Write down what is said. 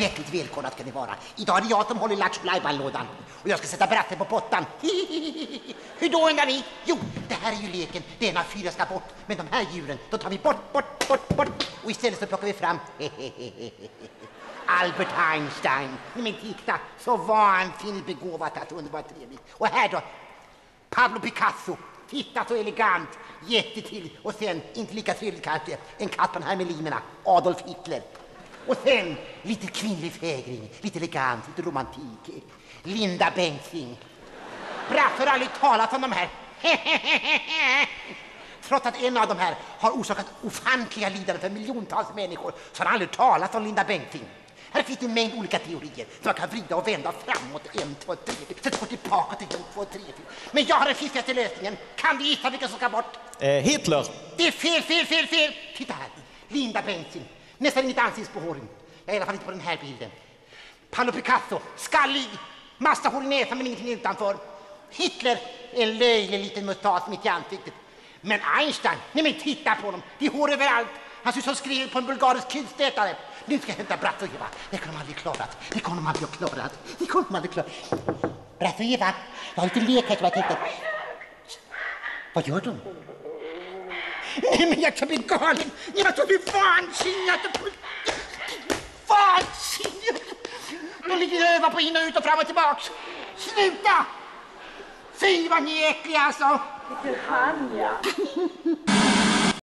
Hjärtligt välkomna ska ni vara. Idag är det jag som håller i Lattjo lådan och jag ska sätta bratte på pottan. Hur då undrar ni? Jo, det här är ju leken. Det är en av fyra ska bort. Men de här djuren, då tar vi bort, bort, bort, bort. Och istället så plockar vi fram Albert Einstein. Men titta, så vansinnigt begåvat att underbart trevligt. Och här då, Pablo Picasso. Titta så elegant, jättetill. Och sen, inte lika trevligt kanske, en katt på den här melinerna, Adolf Hitler. Och sen lite kvinnlig fägring, lite elegant, lite romantik. Linda Bengtzing. Bratt har aldrig talat om de här. Trots att en av de här har orsakat ofantliga lidanden för miljontals människor så har han aldrig talat om Linda Bengtzing. Här finns en mängd olika teorier som man kan vrida och vända framåt. En, två, tre, sen gå tillbaka till en, två, tre, fyra. Men jag har den fiffligaste lösningen. Kan du gissa vilka som ska bort? Eh, Hitler. Det är fel, fel, fel, fel! Titta här. Linda Bengtzing. Nästan inget ansiktsbehåring. Ja, I alla fall inte på den här bilden. Pablo Picasso. Skallig. Massa hår i näsan men ingenting utanför. Hitler. En löjlig liten mustasch mitt i ansiktet. Men Einstein, nej men titta på honom. Det är hår överallt. Han ser ut som skrev på en bulgarisk kulstötare. Nu ska jag hämta Bratt och Eva. Det kommer de aldrig klarat. Det kommer de aldrig att klara. Det kommer de aldrig klarat. Bratt och Eva, jag har lite lek här som jag tänkte. Vad gör de? Nej, men jag kan bli galen. Jag tror bli vansinnig. Vansinnig! Då ligger jag över på in och ut och fram och tillbaks. Sluta! Fy vad ni är äckliga alltså! Det är han ja.